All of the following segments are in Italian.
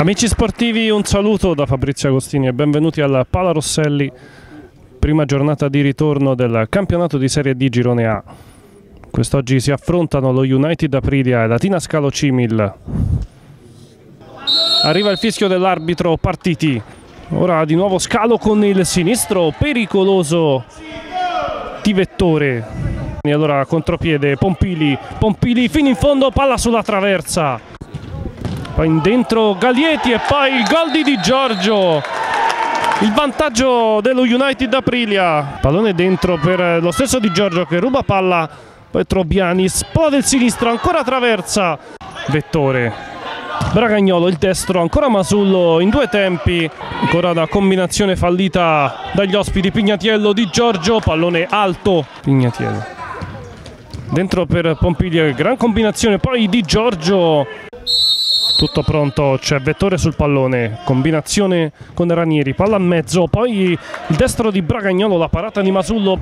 Amici sportivi, un saluto da Fabrizio Agostini e benvenuti al Pala Rosselli, prima giornata di ritorno del campionato di Serie D Girone A. Quest'oggi si affrontano lo United Aprilia e la Tina Scalo Cimil. Arriva il fischio dell'arbitro partiti. Ora di nuovo Scalo con il sinistro pericoloso di Vettore. E allora contropiede Pompili, Pompili fino in fondo, palla sulla traversa poi in dentro Galieti e poi il gol di Di Giorgio. Il vantaggio dello United Aprilia. Pallone dentro per lo stesso Di Giorgio che ruba palla. Poi Trobiani esplode il sinistro ancora traversa. Vettore. Bragagnolo il destro ancora Masullo in due tempi. Ancora una combinazione fallita dagli ospiti Pignatiello Di Giorgio pallone alto Pignatiello. Dentro per Pompiglia gran combinazione poi Di Giorgio tutto pronto, c'è Vettore sul pallone, combinazione con Ranieri, palla a mezzo, poi il destro di Bragagnolo, la parata di Masullo,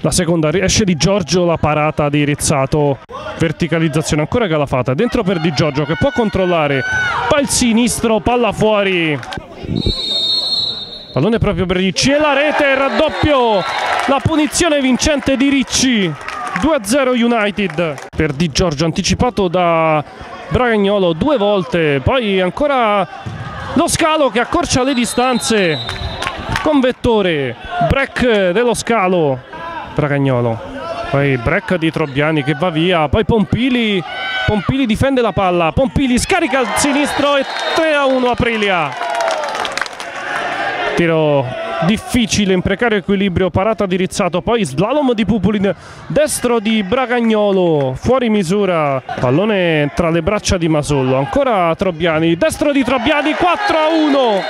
la seconda esce di Giorgio, la parata di Rizzato, verticalizzazione ancora Galafata, dentro per Di Giorgio che può controllare, il sinistro, palla fuori. Pallone proprio per Ricci e la rete, raddoppio, la punizione vincente di Ricci. 2-0 United per Di Giorgio anticipato da Bragagnolo due volte, poi ancora lo scalo che accorcia le distanze con Vettore, break dello scalo, Bragagnolo, poi break di Trobbiani che va via, poi Pompili, Pompili difende la palla, Pompili scarica al sinistro e 3 a 1 Aprilia. Tiro difficile, in precario equilibrio, parata di Rizzato, poi slalom di Pupulin, destro di Bragagnolo, fuori misura, pallone tra le braccia di Masollo, ancora Trobbiani, destro di Trobbiani, 4 a 1,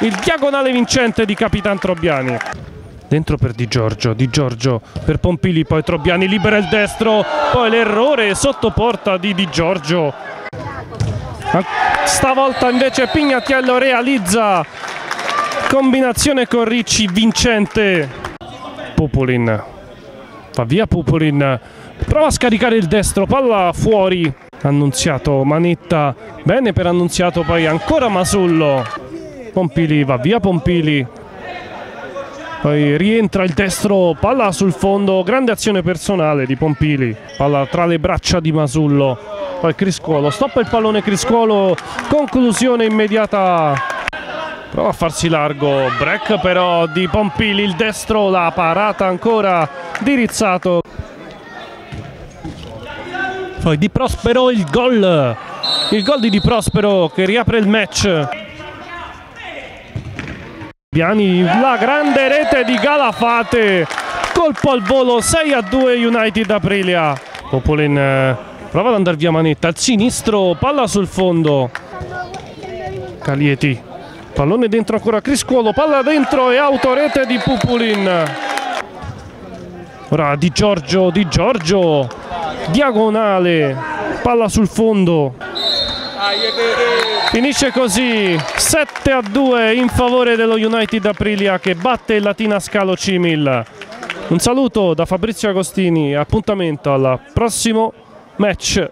il diagonale vincente di Capitan Trobbiani. Dentro per Di Giorgio, Di Giorgio per Pompili, poi Trobbiani libera il destro, poi l'errore sotto porta di Di Giorgio. Stavolta invece Pignatiello realizza combinazione con Ricci vincente. Pupolin va via Pupolin prova a scaricare il destro palla fuori. Annunziato manetta. Bene per Annunziato poi ancora Masullo. Pompili va via Pompili. Poi rientra il destro palla sul fondo. Grande azione personale di Pompili. Palla tra le braccia di Masullo. Poi Criscuolo stoppa il pallone Criscuolo. Conclusione immediata prova a farsi largo break però di Pompili il destro la parata ancora di Rizzato poi di Prospero il gol. Il gol di Di Prospero che riapre il match. Piani la grande rete di Galafate. Colpo al volo 6 a 2 United Aprilia. Popolin eh, prova ad andare via manetta. Al sinistro palla sul fondo. Calieti Pallone dentro ancora Criscuolo, palla dentro e autorete di Pupulin. Ora Di Giorgio, Di Giorgio, diagonale, palla sul fondo. Finisce così 7 a 2 in favore dello United Aprilia che batte il Latina Scalo Cimil. Un saluto da Fabrizio Agostini, appuntamento al prossimo match